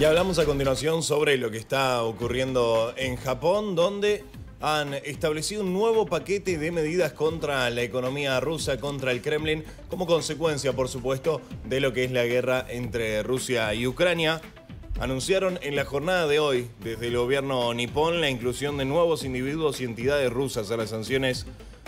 Y hablamos a continuación sobre lo que está ocurriendo en Japón, donde han establecido un nuevo paquete de medidas contra la economía rusa, contra el Kremlin, como consecuencia, por supuesto, de lo que es la guerra entre Rusia y Ucrania. Anunciaron en la jornada de hoy, desde el gobierno nipón, la inclusión de nuevos individuos y entidades rusas a las sanciones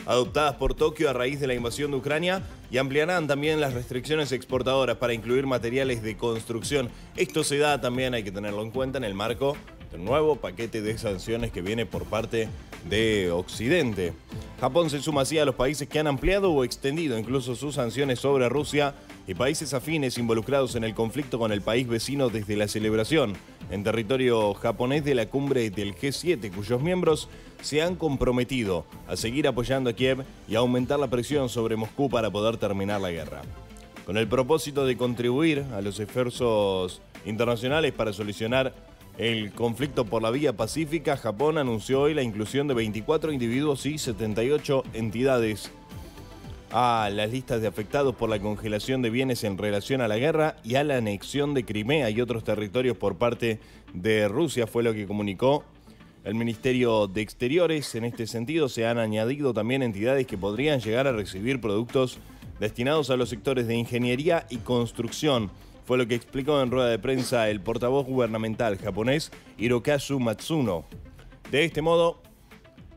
adoptadas por Tokio a raíz de la invasión de Ucrania y ampliarán también las restricciones exportadoras para incluir materiales de construcción. Esto se da también, hay que tenerlo en cuenta, en el marco del nuevo paquete de sanciones que viene por parte de Occidente. Japón se suma así a los países que han ampliado o extendido incluso sus sanciones sobre Rusia y países afines involucrados en el conflicto con el país vecino desde la celebración en territorio japonés de la cumbre del G7, cuyos miembros se han comprometido a seguir apoyando a Kiev y a aumentar la presión sobre Moscú para poder terminar la guerra. Con el propósito de contribuir a los esfuerzos internacionales para solucionar el conflicto por la vía pacífica, Japón anunció hoy la inclusión de 24 individuos y 78 entidades a las listas de afectados por la congelación de bienes en relación a la guerra y a la anexión de Crimea y otros territorios por parte de Rusia, fue lo que comunicó el Ministerio de Exteriores. En este sentido, se han añadido también entidades que podrían llegar a recibir productos destinados a los sectores de ingeniería y construcción. Fue lo que explicó en rueda de prensa el portavoz gubernamental japonés Hirokazu Matsuno. De este modo,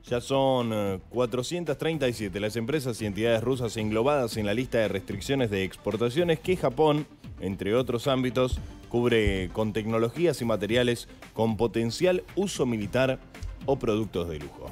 ya son 437 eh, las empresas y entidades rusas englobadas en la lista de restricciones de exportaciones que Japón, entre otros ámbitos, cubre con tecnologías y materiales con potencial uso militar o productos de lujo.